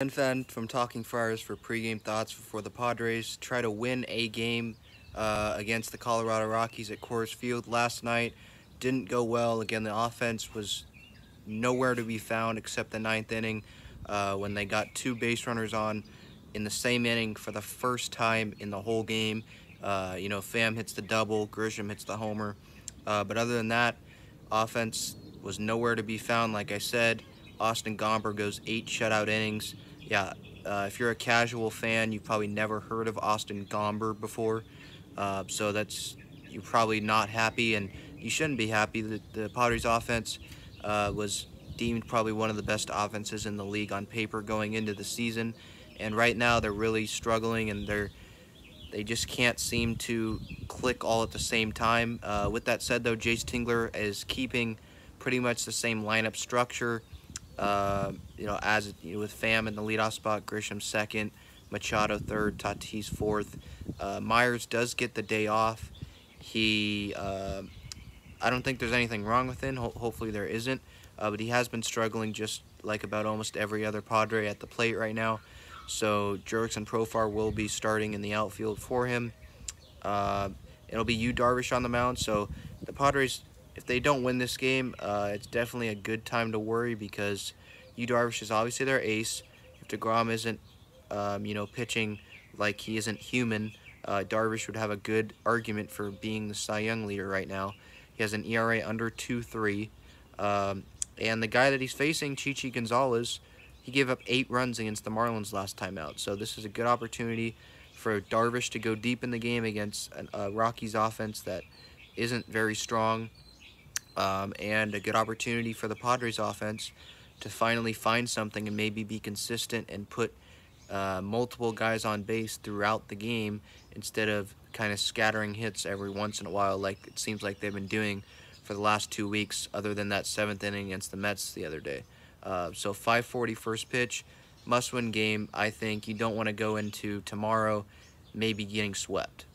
Ben Fan from Talking Friars for pregame thoughts before the Padres try to win a game uh, against the Colorado Rockies at Coors Field last night. Didn't go well. Again, the offense was nowhere to be found except the ninth inning uh, when they got two base runners on in the same inning for the first time in the whole game. Uh, you know, Pham hits the double, Grisham hits the homer. Uh, but other than that, offense was nowhere to be found. Like I said, Austin Gomber goes eight shutout innings. Yeah, uh, if you're a casual fan, you've probably never heard of Austin Gomber before. Uh, so that's you're probably not happy, and you shouldn't be happy. The, the Padres offense uh, was deemed probably one of the best offenses in the league on paper going into the season, and right now they're really struggling, and they're they just can't seem to click all at the same time. Uh, with that said, though, Jayce Tingler is keeping pretty much the same lineup structure. Uh, you know, as you know, with Pham in the leadoff spot, Grisham second, Machado third, Tatis fourth. Uh, Myers does get the day off. He, uh, I don't think there's anything wrong with him. Ho hopefully there isn't. Uh, but he has been struggling just like about almost every other Padre at the plate right now. So Jurickson Profar will be starting in the outfield for him. Uh, it'll be Yu Darvish on the mound. So the Padres, if they don't win this game, uh, it's definitely a good time to worry because Yu Darvish is obviously their ace. If DeGrom isn't, um, you know, pitching like he isn't human, uh, Darvish would have a good argument for being the Cy Young leader right now. He has an ERA under 2.3. Um, and the guy that he's facing, Chi Chi Gonzalez, he gave up eight runs against the Marlins last time out. So this is a good opportunity for Darvish to go deep in the game against a Rockies offense that isn't very strong. Um, and a good opportunity for the Padres offense to finally find something and maybe be consistent and put uh, multiple guys on base throughout the game instead of kind of scattering hits every once in a while like it seems like they've been doing for the last two weeks other than that seventh inning against the Mets the other day. Uh, so 540 first pitch, must-win game. I think you don't want to go into tomorrow maybe getting swept.